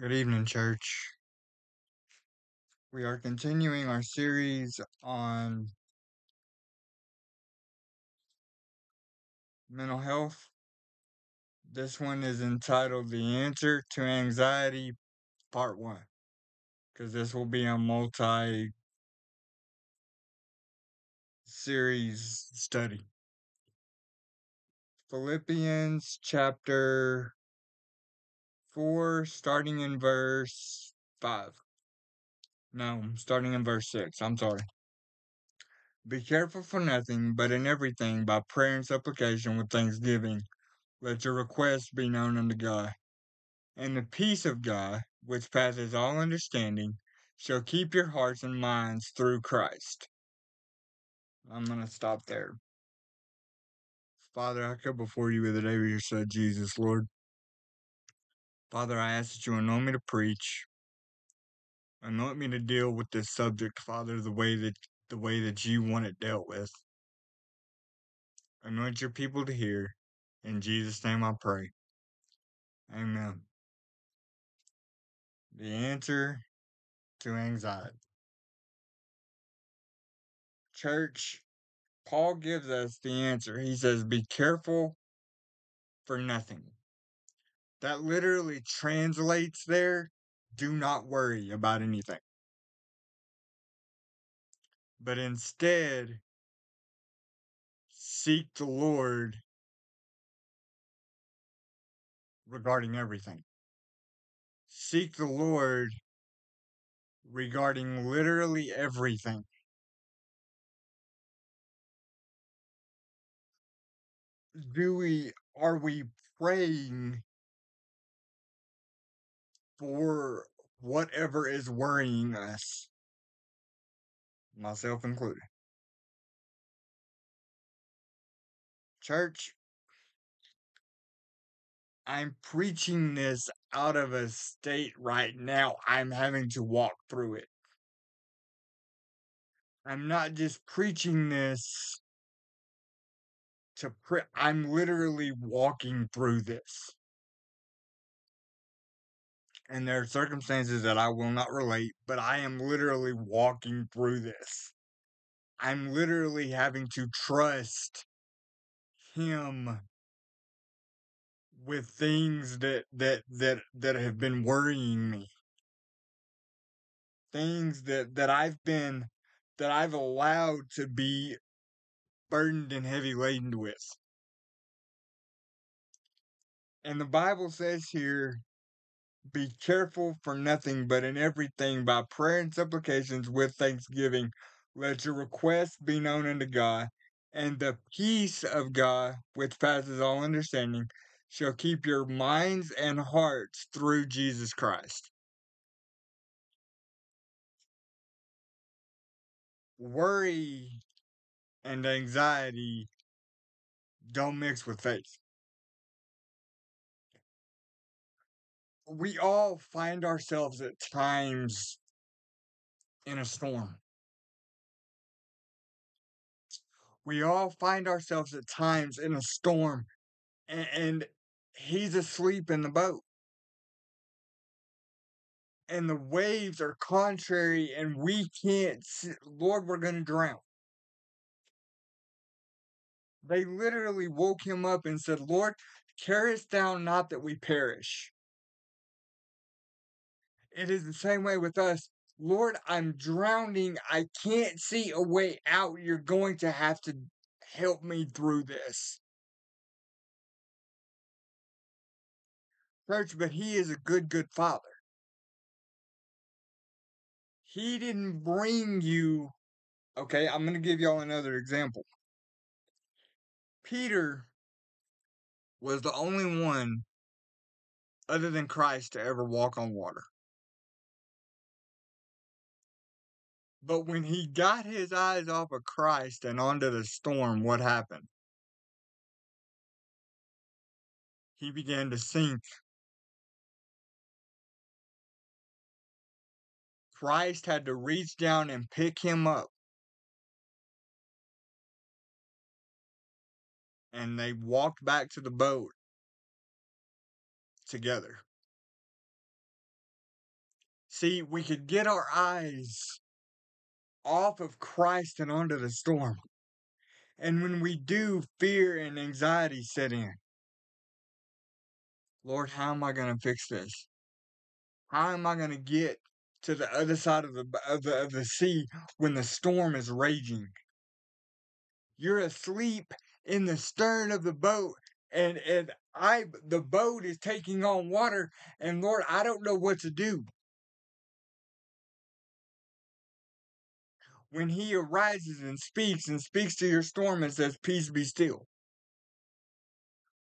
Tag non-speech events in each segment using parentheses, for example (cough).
Good evening, church. We are continuing our series on mental health. This one is entitled The Answer to Anxiety, Part 1, because this will be a multi series study. Philippians chapter 4, starting in verse 5. No, starting in verse 6. I'm sorry. Be careful for nothing, but in everything by prayer and supplication with thanksgiving. Let your requests be known unto God. And the peace of God, which passes all understanding, shall keep your hearts and minds through Christ. I'm going to stop there. Father, I come before you with the name of your son, Jesus, Lord. Father, I ask that you anoint me to preach. Anoint me to deal with this subject, Father, the way that the way that you want it dealt with. Anoint your people to hear. In Jesus' name I pray. Amen. The answer to anxiety. Church, Paul gives us the answer. He says, Be careful for nothing. That literally translates there do not worry about anything. But instead, seek the Lord regarding everything. Seek the Lord regarding literally everything. Do we, are we praying for whatever is worrying us? Myself included. Church, I'm preaching this out of a state right now. I'm having to walk through it. I'm not just preaching this to pre- I'm literally walking through this. And there are circumstances that I will not relate, but I am literally walking through this. I'm literally having to trust him with things that that that that have been worrying me. Things that that I've been that I've allowed to be burdened and heavy laden with. And the Bible says here Be careful for nothing, but in everything by prayer and supplications with thanksgiving. Let your requests be known unto God, and the peace of God, which passes all understanding, shall keep your minds and hearts through Jesus Christ. Worry and anxiety don't mix with faith. We all find ourselves at times in a storm. we all find ourselves at times in a storm and, and he's asleep in the boat. And the waves are contrary and we can't lord we're going to drown. They literally woke him up and said lord carest thou not that we perish it is the same way with us. Lord i'm drowning. I can't see a way out. You're going to have to help me through this. Church but he is a good good father. He didn't bring you Okay, I'm going to give y'all another example. Peter was the only one other than Christ to ever walk on water. But when he got his eyes off of Christ and onto the storm, what happened? He began to sink. Christ had to reach down and pick him up. And they walked back to the boat together. See, we could get our eyes off of Christ and onto the storm. And when we do, fear and anxiety set in. Lord, how am I going to fix this? How am I going to get to the other side of the, of the of the sea when the storm is raging? You're asleep in the stern of the boat and and I the boat is taking on water and Lord, I don't know what to do. When he arises and speaks and speaks to your storm and says, Peace be still.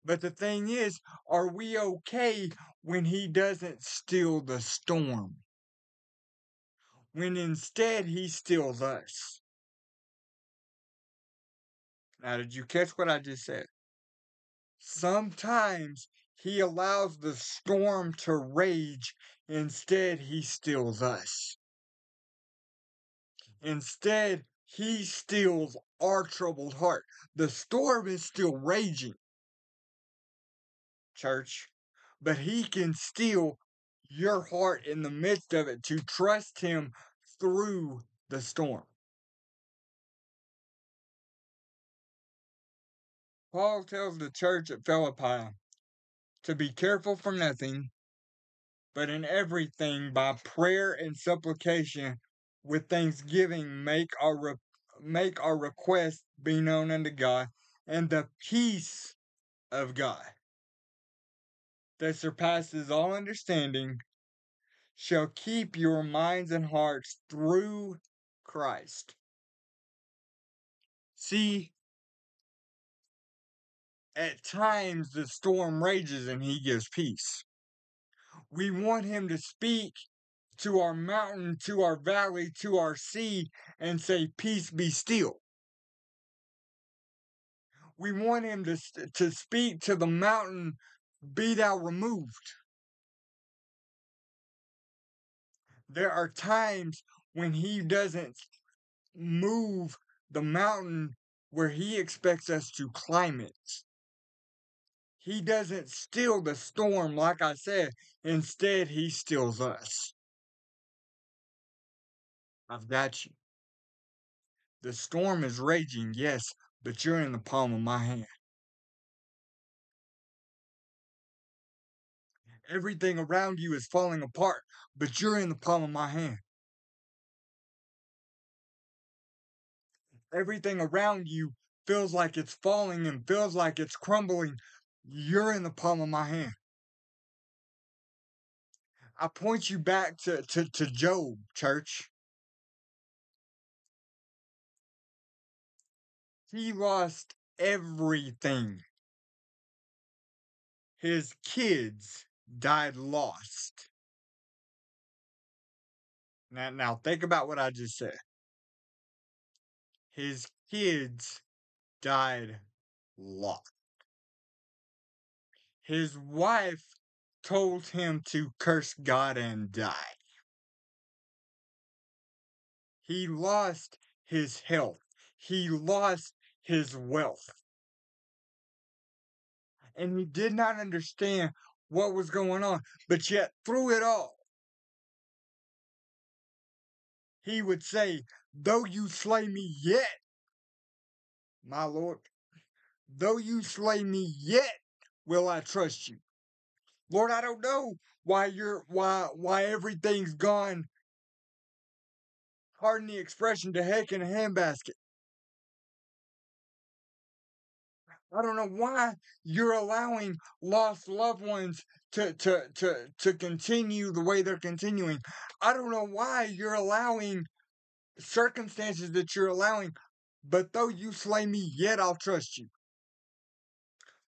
But the thing is, are we okay when he doesn't still the storm? When instead he stills us. Now, did you catch what I just said? Sometimes he allows the storm to rage, instead, he stills us. Instead, he steals our troubled heart. The storm is still raging, church, but he can steal your heart in the midst of it to trust him through the storm. Paul tells the church at Philippi to be careful for nothing, but in everything by prayer and supplication with thanksgiving make our re- make our requests be known unto God, and the peace of God that surpasses all understanding shall keep your minds and hearts through Christ. See, at times the storm rages and he gives peace. We want him to speak to our mountain, to our valley, to our sea, and say, Peace be still. We want him to, to speak to the mountain, Be thou removed. There are times when he doesn't move the mountain where he expects us to climb it. He doesn't still the storm, like I said. Instead, he stills us. I've got you. The storm is raging, yes, but you're in the palm of my hand. Everything around you is falling apart, but you're in the palm of my hand. Everything around you feels like it's falling and feels like it's crumbling, you're in the palm of my hand. I point you back to, to, to Job, church. He lost everything. His kids died lost. Now, now think about what I just said. His kids died lost his wife told him to curse God and die. He lost his health. He lost his wealth. And he did not understand what was going on. But yet, through it all, he would say, Though you slay me yet, my Lord, though you slay me yet, will I trust you? Lord, I don't know why you're why why everything's gone. Pardon the expression to heck in a handbasket. I don't know why you're allowing lost loved ones to, to, to, to continue the way they're continuing. I don't know why you're allowing circumstances that you're allowing, but though you slay me, yet I'll trust you.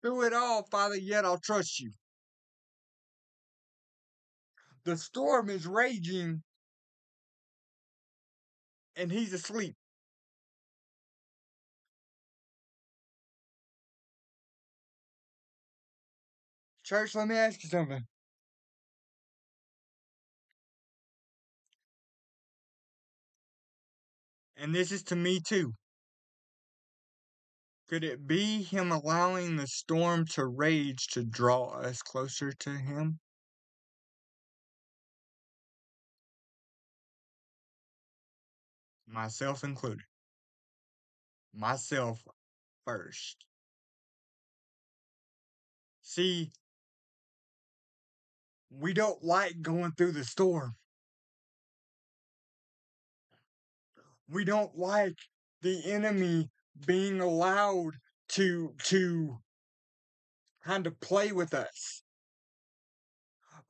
Through it all, Father, yet I'll trust you. The storm is raging and he's asleep. Church, let me ask you something. And this is to me too. Could it be him allowing the storm to rage to draw us closer to him? myself included. Myself first. See, we don't like going through the storm. We don't like the enemy being allowed to to kind of play with us.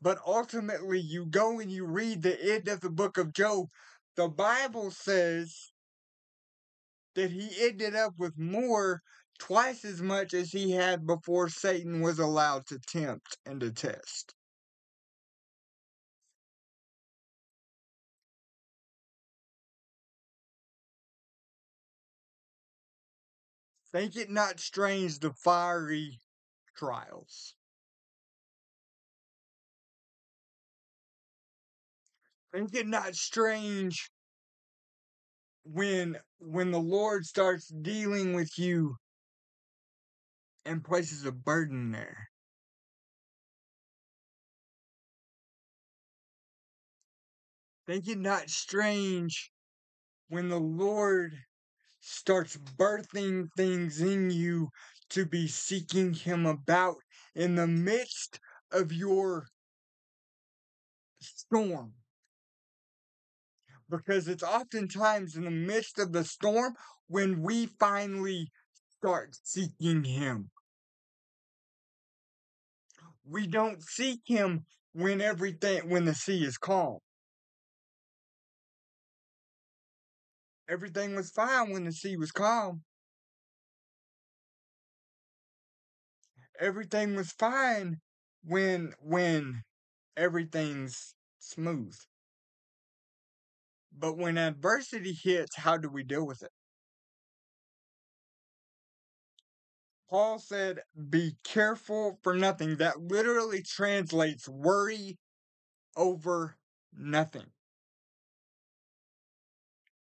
But ultimately, you go and you read the end of the book of Job. The Bible says that he ended up with more, twice as much as he had before Satan was allowed to tempt and to test. Think it not strange the fiery trials. Think it not strange when when the Lord starts dealing with you and places a burden there. Think it not strange when the Lord starts birthing things in you to be seeking Him about in the midst of your storm because it's oftentimes in the midst of the storm when we finally start seeking Him. We don't seek Him when everything, when the sea is calm. Everything was fine when the sea was calm. Everything was fine when when everything's smooth. But when adversity hits, how do we deal with it? Paul said, Be careful for nothing. That literally translates worry over nothing.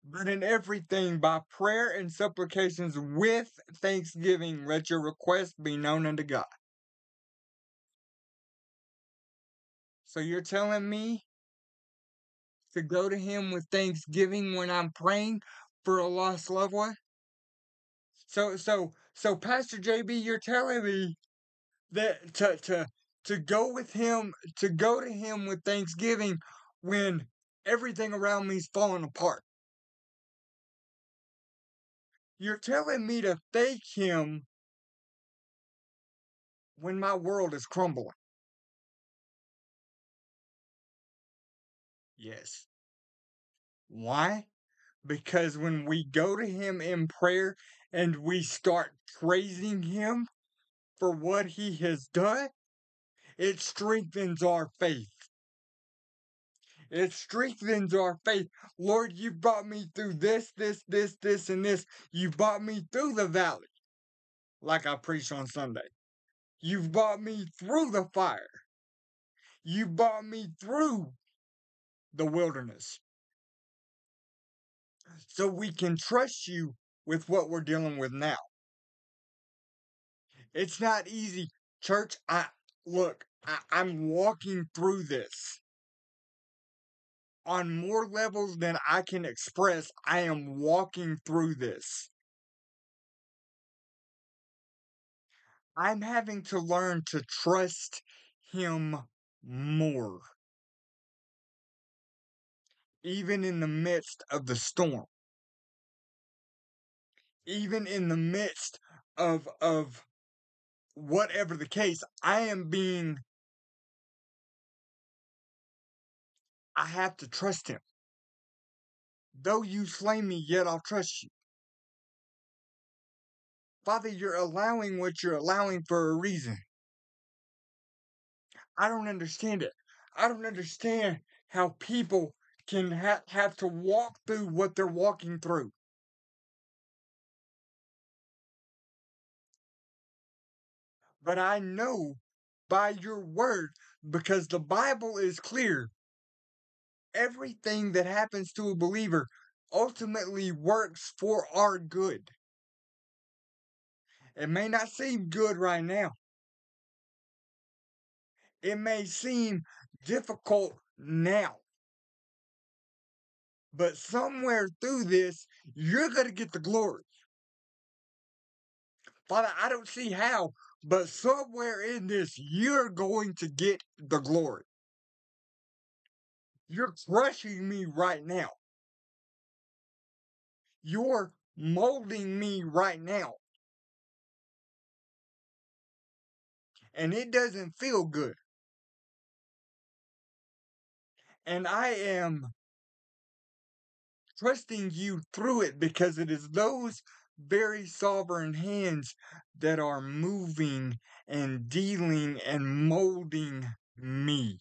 But in everything, by prayer and supplications with thanksgiving, let your requests be known unto God. So you're telling me to go to him with thanksgiving when I'm praying for a lost loved one? So so so Pastor JB, you're telling me that to to to go with him to go to him with thanksgiving when everything around me's falling apart. You're telling me to thank him when my world is crumbling. Yes. Why? Because when we go to Him in prayer and we start praising Him for what He has done, it strengthens our faith. It strengthens our faith. Lord, you brought me through this, this, this, this, and this. You brought me through the valley, like I preached on Sunday. You've brought me through the fire. You brought me through the wilderness. So we can trust you with what we're dealing with now. It's not easy. Church, I look, I, I'm walking through this on more levels than I can express. I am walking through this. I'm having to learn to trust him more even in the midst of the storm, even in the midst of of whatever the case, I am being I have to trust him. Though you slay me, yet I'll trust you. Father, you're allowing what you're allowing for a reason. I don't understand it. I don't understand how people can ha- have to walk through what they're walking through. But I know by your word, because the Bible is clear, everything that happens to a believer ultimately works for our good. It may not seem good right now. It may seem difficult now. But somewhere through this, you're going to get the glory. Father, I don't see how, but somewhere in this, you're going to get the glory. You're crushing me right now. You're molding me right now. And it doesn't feel good. And I am trusting you through it because it is those very sovereign hands that are moving and dealing and molding me.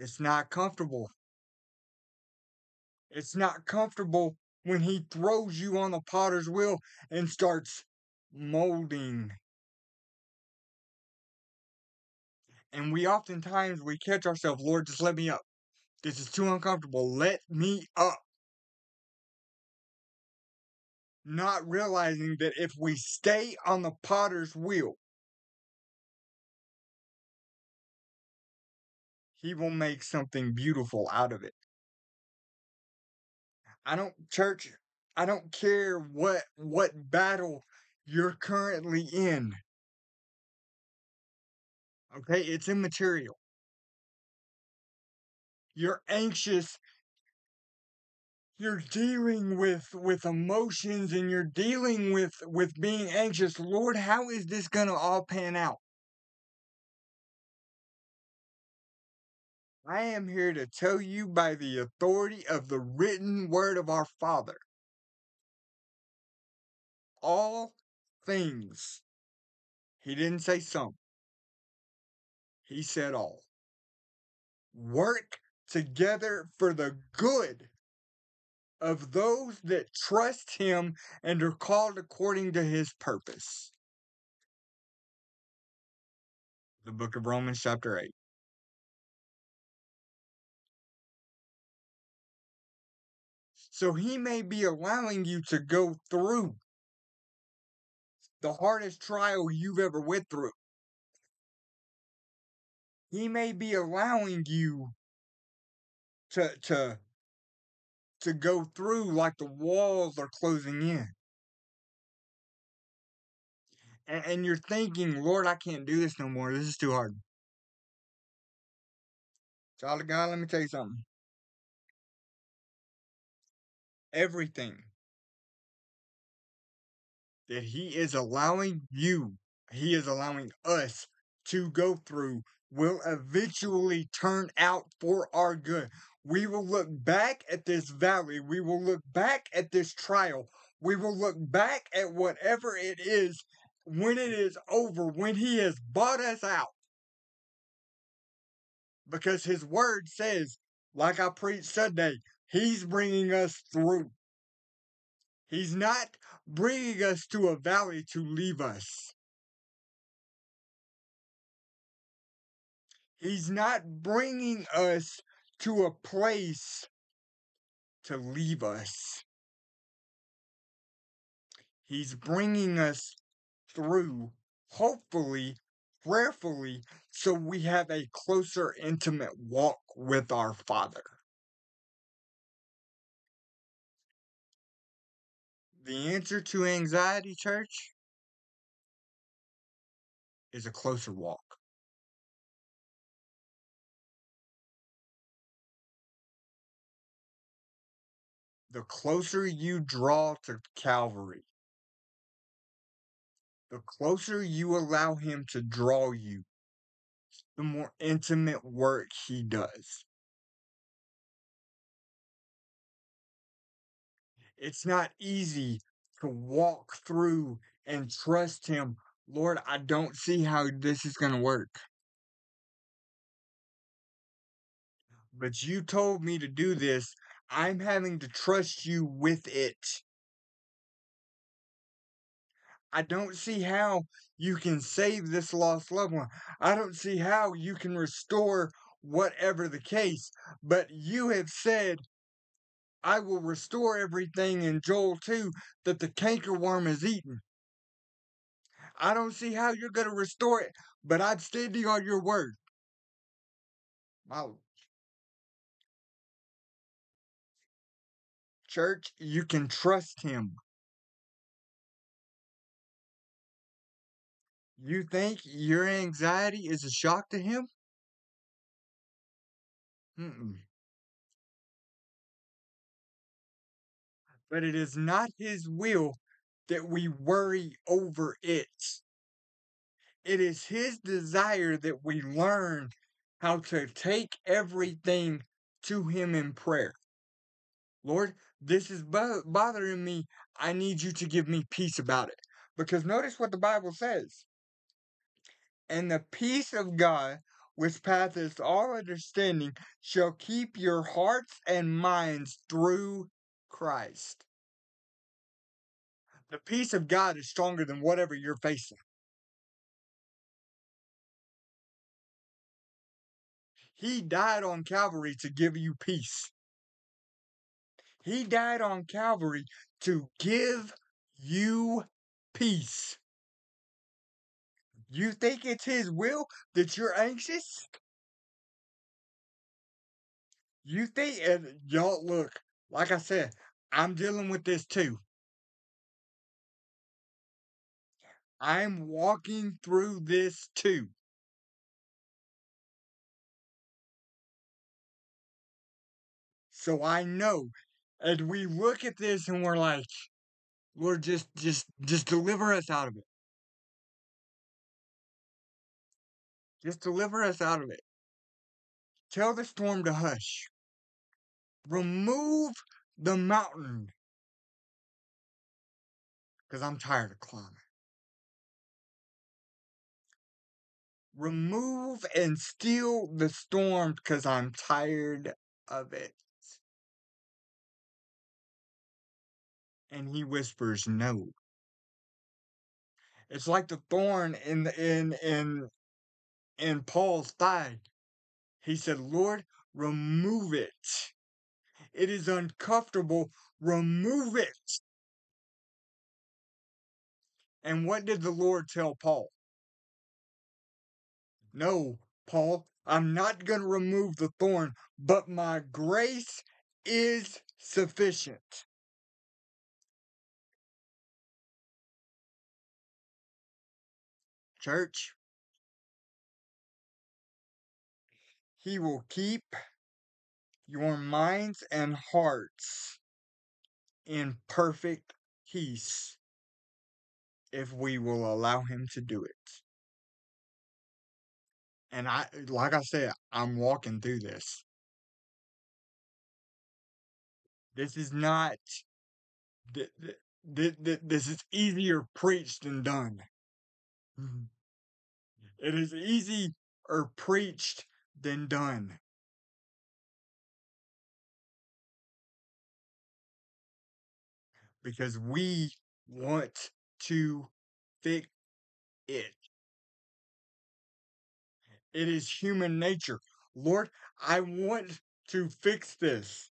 It's not comfortable. It's not comfortable when he throws you on the potter's wheel and starts molding. And we oftentimes we catch ourselves, Lord, just let me up. This is too uncomfortable. Let me up. Not realizing that if we stay on the potter's wheel, he will make something beautiful out of it. I don't church, I don't care what what battle you're currently in. Okay, it's immaterial. You're anxious. You're dealing with with emotions and you're dealing with with being anxious. Lord, how is this going to all pan out? I am here to tell you by the authority of the written word of our Father. All things. He didn't say some. He said all. Work together for the good of those that trust him and are called according to his purpose. The book of Romans, chapter 8. So he may be allowing you to go through the hardest trial you've ever went through. He may be allowing you to to to go through like the walls are closing in. And, and you're thinking, Lord, I can't do this no more. This is too hard. Child of God, let me tell you something everything that He is allowing you, He is allowing us to go through will eventually turn out for our good. We will look back at this valley. We will look back at this trial. We will look back at whatever it is when it is over, when He has bought us out. Because His word says, like I preached Sunday, He's bringing us through. He's not bringing us to a valley to leave us. He's not bringing us to a place to leave us. He's bringing us through, hopefully, prayerfully, so we have a closer, intimate walk with our Father. The answer to anxiety, church, is a closer walk. The closer you draw to Calvary, the closer you allow Him to draw you, the more intimate work He does. It's not easy to walk through and trust Him. Lord, I don't see how this is going to work. But you told me to do this. I'm having to trust you with it. I don't see how you can save this lost loved one. I don't see how you can restore whatever the case. But you have said I will restore everything in Joel 2 that the cankerworm has eaten. I don't see how you're going to restore it, but I'm standing on your word. Wow. Church, you can trust him. You think your anxiety is a shock to him? Mm-mm. But it is not his will that we worry over it. It is his desire that we learn how to take everything to him in prayer. Lord, this is bo- bothering me. I need you to give me peace about it. Because notice what the Bible says. And the peace of God, which passeth all understanding, shall keep your hearts and minds through Christ. The peace of God is stronger than whatever you're facing. He died on Calvary to give you peace. He died on Calvary to give you peace. You think it's His will that you're anxious? You think, and y'all, look, like I said, I'm dealing with this too. I'm walking through this too. So I know, and we look at this and we're like, Lord, just, just, just deliver us out of it. Just deliver us out of it. Tell the storm to hush. Remove the mountain. Because I'm tired of climbing. Remove and steal the storm because I'm tired of it. And he whispers, No. It's like the thorn in the, in in in Paul's thigh. He said, Lord, remove it. It is uncomfortable. Remove it. And what did the Lord tell Paul? No, Paul, I'm not going to remove the thorn, but my grace is sufficient. Church, He will keep your minds and hearts in perfect peace if we will allow Him to do it. And I, like I said, I'm walking through this. This is not, th- th- th- this is easier preached than done. Mm-hmm. It is easier preached than done. Because we want to fix it. It is human nature. Lord, I want to fix this.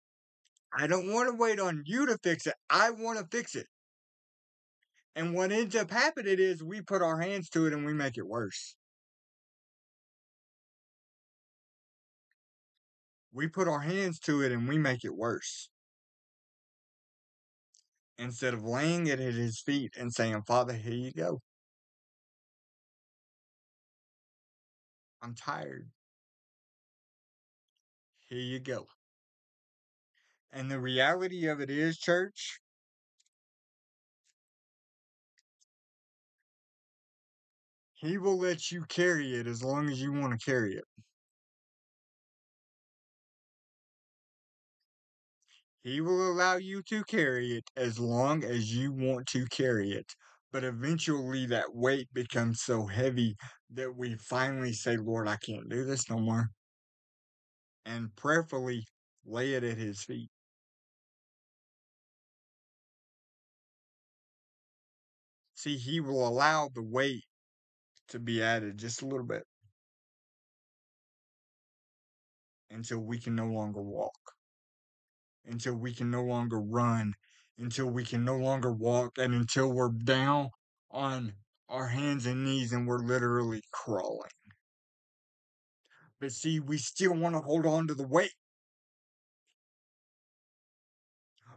I don't want to wait on you to fix it. I want to fix it. And what ends up happening is we put our hands to it and we make it worse. We put our hands to it and we make it worse. Instead of laying it at his feet and saying, Father, here you go. I'm tired. Here you go. And the reality of it is, church, he will let you carry it as long as you want to carry it. He will allow you to carry it as long as you want to carry it. But eventually, that weight becomes so heavy that we finally say, Lord, I can't do this no more. And prayerfully lay it at His feet. See, He will allow the weight to be added just a little bit until we can no longer walk until we can no longer run, until we can no longer walk, and until we're down on our hands and knees and we're literally crawling. But see, we still want to hold on to the weight.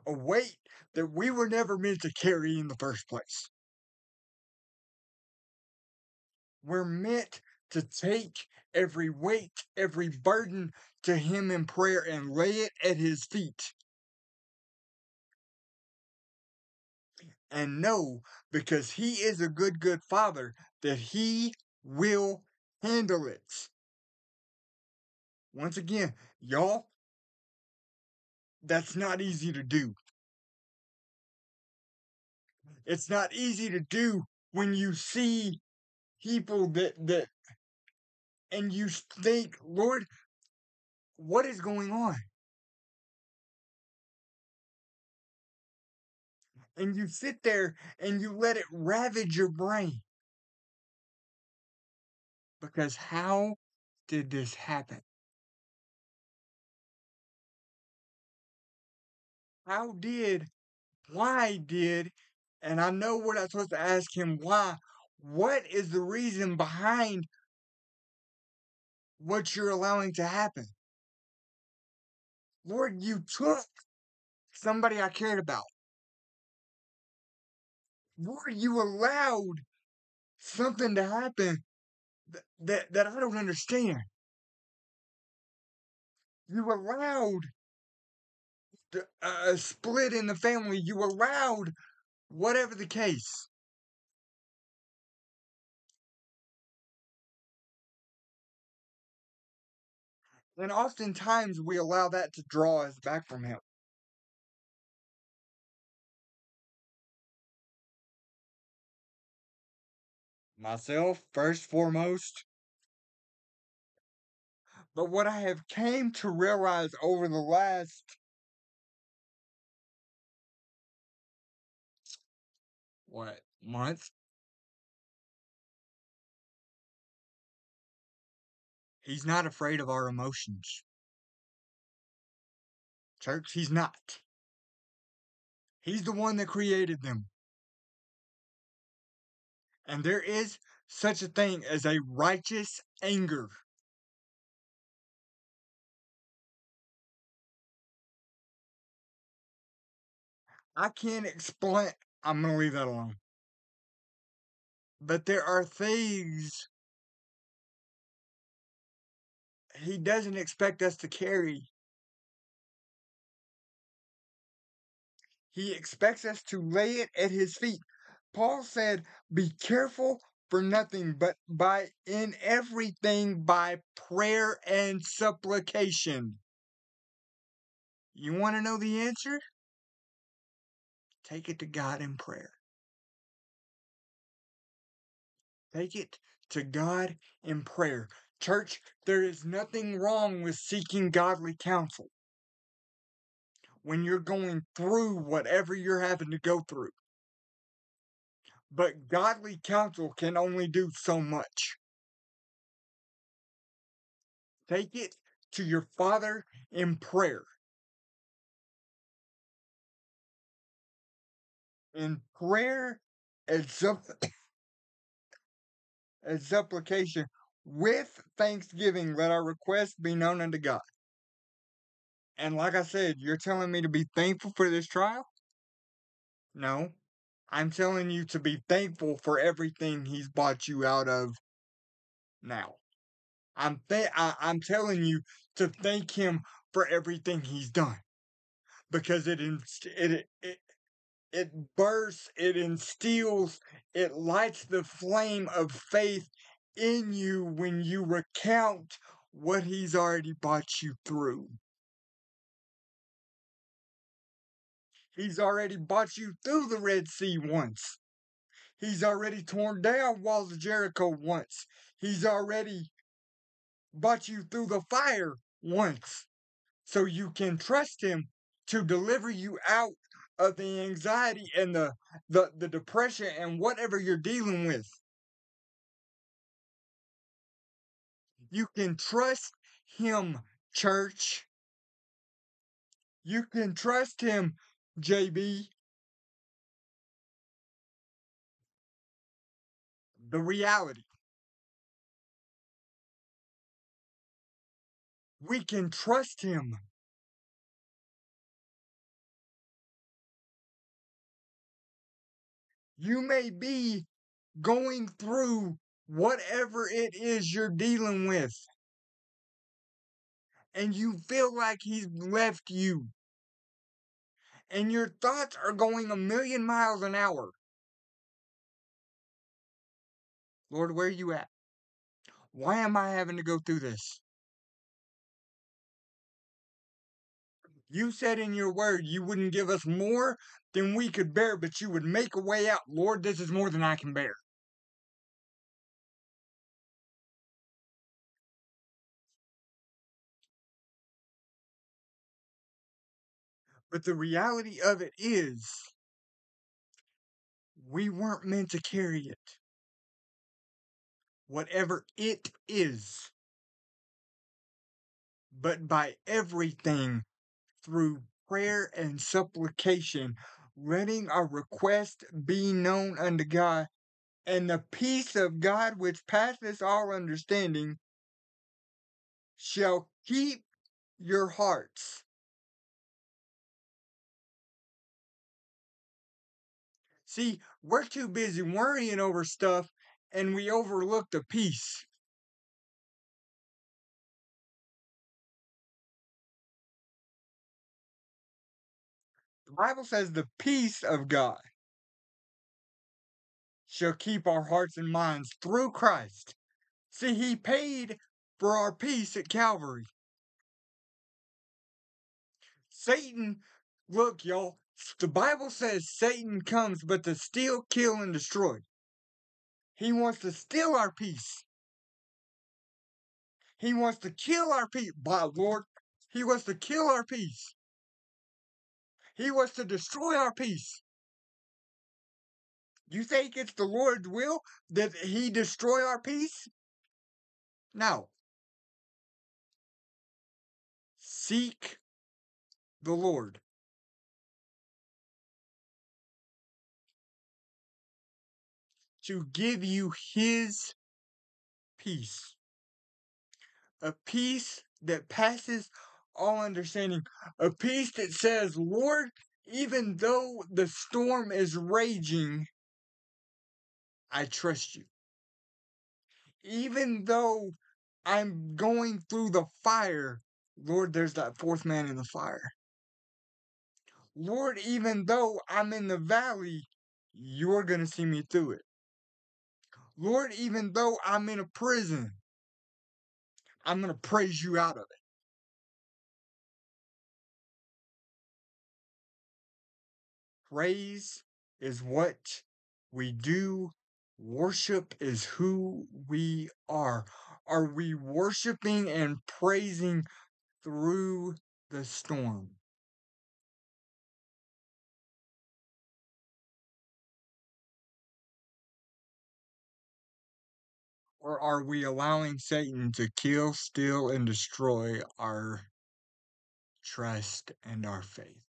a weight that we were never meant to carry in the first place. We're meant to take every weight, every burden to Him in prayer and lay it at His feet. And know, because He is a good, good Father, that He will handle it. Once again, y'all, that's not easy to do. It's not easy to do when you see people that that and you think, Lord, what is going on? And you sit there and you let it ravage your brain. Because how did this happen? How did, why did, and I know what I'm supposed to ask him why. What is the reason behind what you're allowing to happen? Lord, you took somebody I cared about. Lord, you allowed something to happen that, that, that I don't understand. You allowed a split in the family. You allowed whatever the case. And oftentimes we allow that to draw us back from Him. Myself, first foremost. But what I have came to realize over the last what month He's not afraid of our emotions. Church, he's not. He's the one that created them. And there is such a thing as a righteous anger. I can't explain. I'm going to leave that alone. But there are things he doesn't expect us to carry. He expects us to lay it at his feet. Paul said, Be careful for nothing, but by in everything by prayer and supplication. You want to know the answer? Take it to God in prayer. Take it to God in prayer. Church, there is nothing wrong with seeking godly counsel when you're going through whatever you're having to go through. But godly counsel can only do so much. Take it to your Father in prayer. In prayer and, supp- and supplication with thanksgiving, let our requests be known unto God. And like I said, you're telling me to be thankful for this trial? No. I'm telling you to be thankful for everything he's bought you out of now. I'm th- I- I'm telling you to thank him for everything he's done because it inst- it it it bursts, it instills, it lights the flame of faith in you when you recount what he's already brought you through. He's already brought you through the Red Sea once. He's already torn down walls of Jericho once. He's already brought you through the fire once. So you can trust him to deliver you out of the anxiety and the, the, the depression and whatever you're dealing with. You can trust him, church. You can trust him, JB. The reality. We can trust him. You may be going through whatever it is you're dealing with, and you feel like he's left you, and your thoughts are going a million miles an hour. Lord, where are you at? Why am I having to go through this? You said in your word you wouldn't give us more than we could bear, but you would make a way out. Lord, this is more than I can bear. But the reality of it is, we weren't meant to carry it. Whatever it is. But by everything through prayer and supplication, letting our request be known unto God, and the peace of God which passeth all understanding shall keep your hearts. See, we're too busy worrying over stuff and we overlook the peace. The Bible says the peace of God shall keep our hearts and minds through Christ. See, He paid for our peace at Calvary. Satan, look, y'all, the Bible says Satan comes but to steal, kill, and destroy. He wants to steal our peace. He wants to kill our peace. By Lord, he wants to kill our peace. He wants to destroy our peace. You think it's the Lord's will that he destroy our peace? No. Seek the Lord. To give you his peace. A peace that passes all understanding. A peace that says, Lord, even though the storm is raging, I trust you. Even though I'm going through the fire, Lord, there's that fourth man in the fire. Lord, even though I'm in the valley, you're going to see me through it. Lord, even though I'm in a prison, I'm going to praise you out of it. Praise is what we do, worship is who we are. Are we worshiping and praising through the storm? Or are we allowing Satan to kill, steal, and destroy our trust and our faith?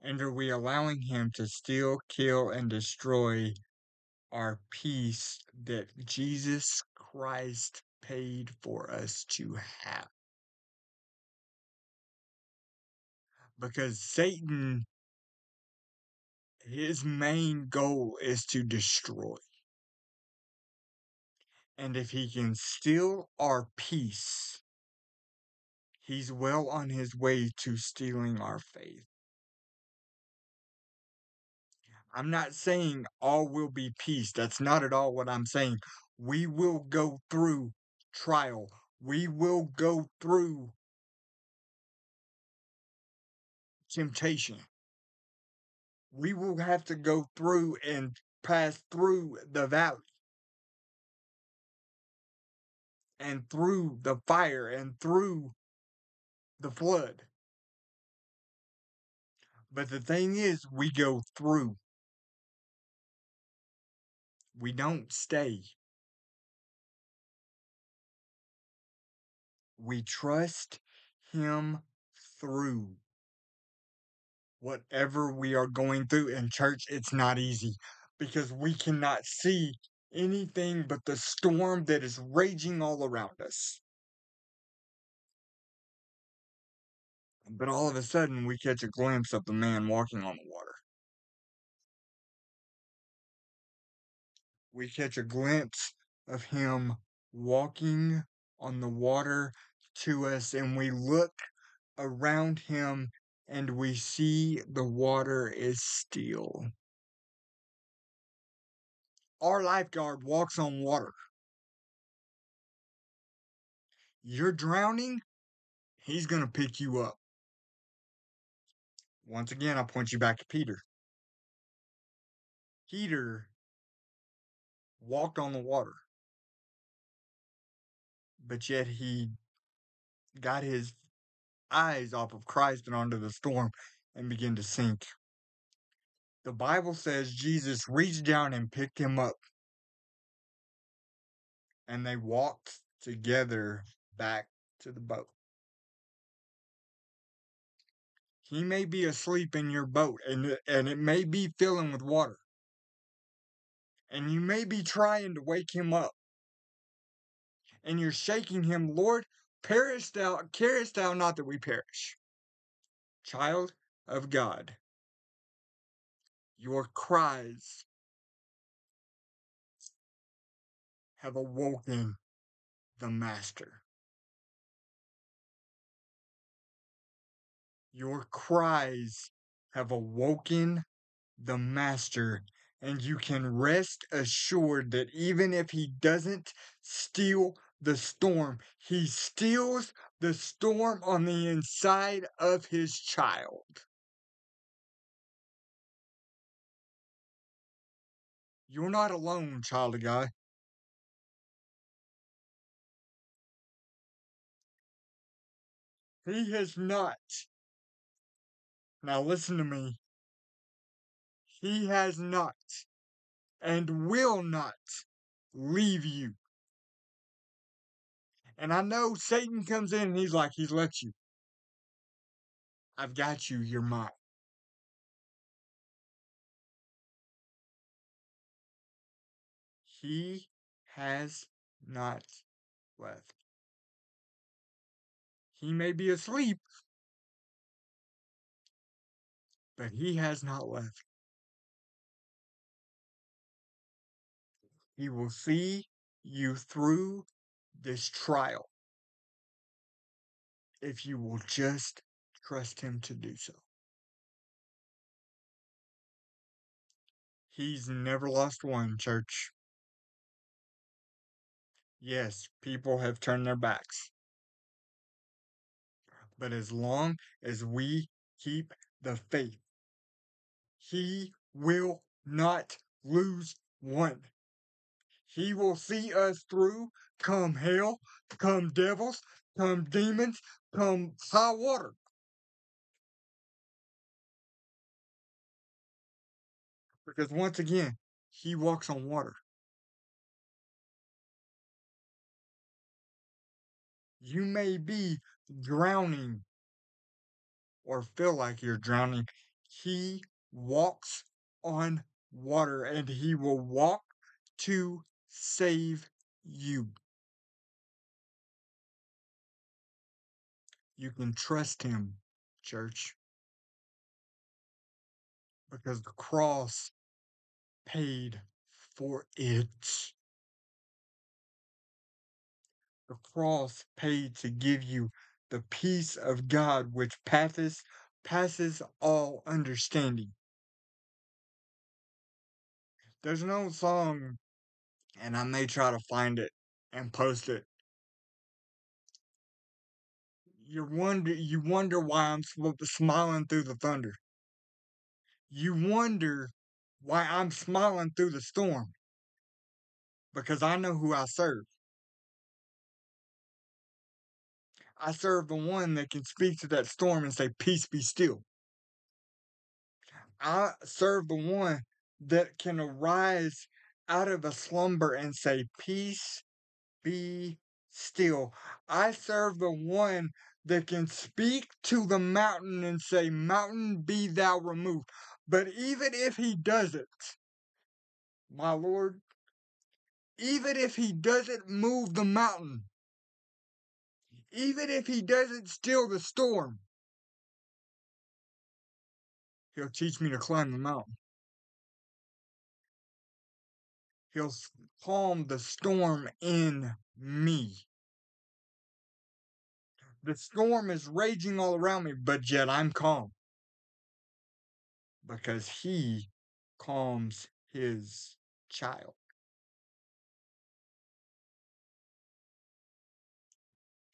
And are we allowing him to steal, kill, and destroy our peace that Jesus Christ paid for us to have? Because Satan, his main goal is to destroy. And if he can steal our peace, he's well on his way to stealing our faith. I'm not saying all will be peace. That's not at all what I'm saying. We will go through trial. We will go through temptation. We will have to go through and pass through the valley and through the fire and through the flood. But the thing is, we go through. We don't stay. We trust Him through whatever we are going through. In church, it's not easy because we cannot see anything but the storm that is raging all around us. But all of a sudden, we catch a glimpse of the man walking on the water. we catch a glimpse of him walking on the water to us, and we look around him and we see the water is still. Our lifeguard walks on water. You're drowning, he's going to pick you up. Once again, I point you back to Peter. Peter walked on the water, but yet he got his eyes off of Christ and onto the storm and began to sink. The Bible says Jesus reached down and picked him up, and they walked together back to the boat. He may be asleep in your boat, and, uh, and it may be filling with water. And you may be trying to wake him up. And you're shaking him, Lord, perish thou, carest thou not that we perish. Child of God, your cries have awoken the Master. Your cries have awoken the Master, and you can rest assured that even if he doesn't steal the storm, he steals the storm on the inside of his child. You're not alone, child of God. He has not now listen to me. He has not and will not leave you. And I know Satan comes in and he's like, he's let you. I've got you, you're mine. He has not left. He may be asleep, but he has not left. He will see you through this trial if you will just trust him to do so. He's never lost one, church. Yes, people have turned their backs. But as long as we keep the faith, he will not lose one. He will see us through, come hell, come devils, come demons, come high water. Because once again, he walks on water. You may be drowning or feel like you're drowning. He walks on water and he will walk to save you. You can trust him, church, because the cross paid for it. The cross paid to give you the peace of God which passes passes all understanding. There's an old song, and I may try to find it and post it. You wonder, you wonder why I'm smiling through the thunder. You wonder why I'm smiling through the storm. Because I know who I serve. I serve the one that can speak to that storm and say, Peace be still. I serve the one that can arise out of a slumber and say, Peace be still. I serve the one that can speak to the mountain and say, Mountain, be thou removed. But even if he doesn't, my Lord, even if he doesn't move the mountain, even if he doesn't still the storm, he'll teach me to climb the mountain. He'll calm the storm in me. The storm is raging all around me, but yet I'm calm. Because he calms his child.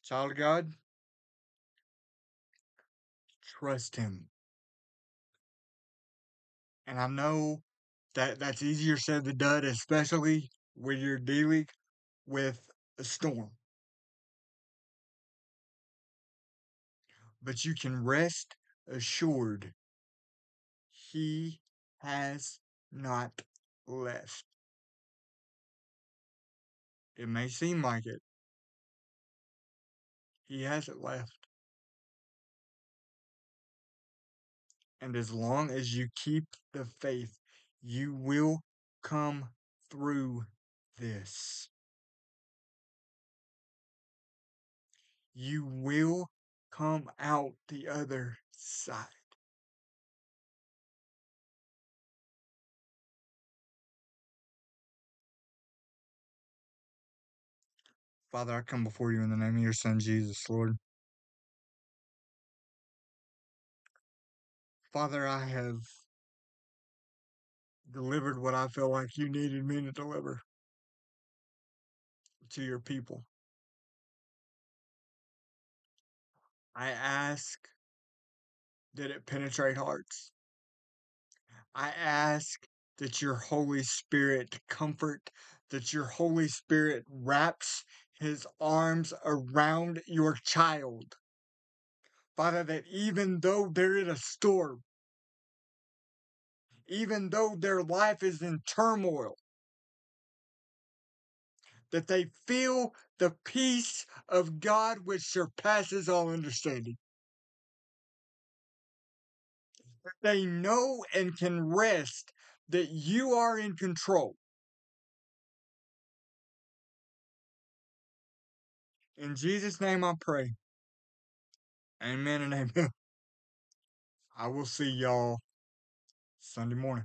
Child of God, trust him. And I know that that's easier said than done, especially when you're dealing with a storm. But you can rest assured he has not left. It may seem like it. He hasn't left. And as long as you keep the faith, you will come through this. You will come out the other side. Father, I come before you in the name of your Son, Jesus, Lord. Father, I have delivered what I feel like you needed me to deliver to your people. I ask that it penetrate hearts. I ask that your Holy Spirit comfort, that your Holy Spirit wraps his arms around your child. Father, that even though they're in a storm, even though their life is in turmoil, that they feel the peace of God which surpasses all understanding. That They know and can rest that you are in control. In Jesus' name I pray. Amen and amen. (laughs) I will see y'all Sunday morning.